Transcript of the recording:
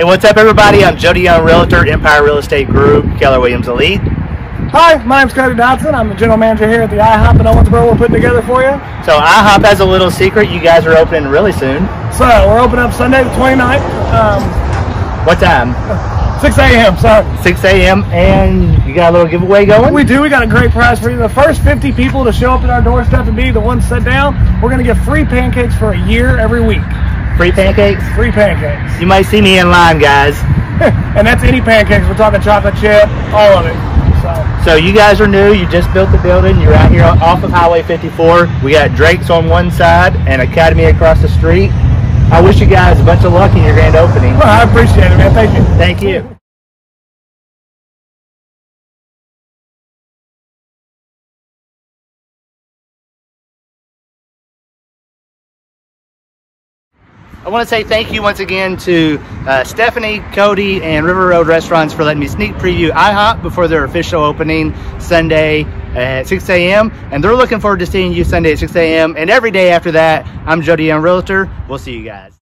Hey, what's up, everybody? I'm Jody Young, Realtor, Empire Real Estate Group, Keller Williams Elite. Hi, my name's Cody Dodson. I'm the general manager here at the IHOP in Owensboro we're putting together for you. So, IHOP has a little secret. You guys are opening really soon. So, we're opening up Sunday the 29th, um, What time? 6 a.m. Sorry. 6 a.m. And you got a little giveaway going? We do. We got a great prize for you. The first 50 people to show up at our doorstep and be the ones sit down, we're going to give free pancakes for a year every week. Free pancakes? Free pancakes. You might see me in line, guys. and that's any pancakes. We're talking chocolate chip, all of it. So, So, you guys are new. You just built the building. You're out here off of Highway 54. We got Drake's on one side and Academy across the street. I wish you guys a bunch of luck in your grand opening. well, I appreciate it, man. Thank you. Thank you. I want to say thank you once again to uh, Stephanie, Cody, and River Road Restaurants for letting me sneak preview IHOP before their official opening Sunday at 6 a.m. And they're looking forward to seeing you Sunday at 6 a.m. and every day after that. I'm Jody Young Realtor. We'll see you guys.